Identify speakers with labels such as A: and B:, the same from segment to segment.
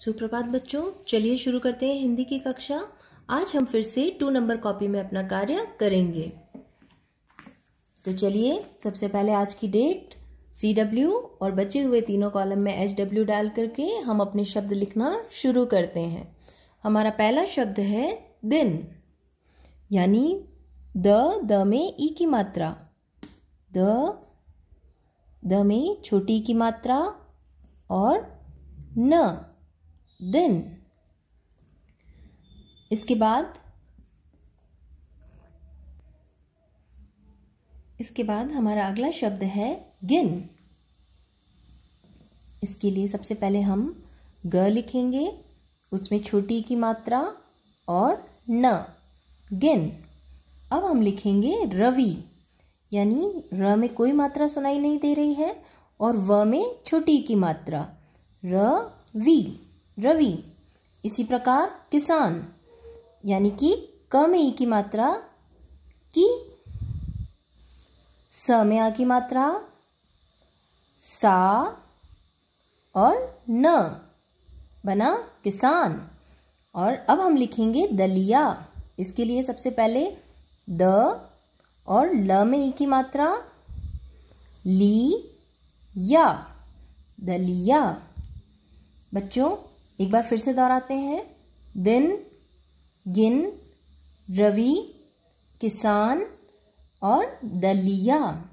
A: सुप्रभात बच्चों, चलिए शुरू करते हैं हिंदी की कक्षा। आज हम फिर से टू नंबर कॉपी में अपना कार्य करेंगे। तो चलिए, सबसे पहले आज की डेट सी डब्ल्यू और बचे हुए तीनों कॉलम में एच डब्ल्यू डाल करके हम अपने शब्द लिखना शुरू करते हैं। हमारा पहला शब्द है दिन, यानी द द में ई की मात्रा। द द में छोटी की मात्रा और न। दिन। इसके बाद इसके बाद हमारा अगला शब्द है गिन। इसके लिए सबसे पहले हम ग लिखेंगे, उसमें छोटी की मात्रा और न। गिन। अब हम लिखेंगे रवि, यानी र में कोई मात्रा सुनाई नहीं दे रही है और व में छोटी की मात्रा। र वी रवि, इसी प्रकार किसान, यानी कि क में ई की मात्रा, की स में आ की मात्रा, सा और न, बना किसान। और अब हम लिखेंगे दलिया, इसके लिए सबसे पहले द और ल में ई की मात्रा, ली, या, दलिया। बच्चों एक बार फिर से दोहराते हैं। दिन, गिन, रवि, किसान और दलिया।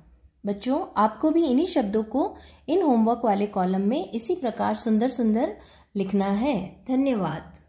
A: बच्चों, आपको भी इन्हीं शब्दों को इन होमवर्क वाले कॉलम में इसी प्रकार सुंदर सुंदर लिखना है। धन्यवाद।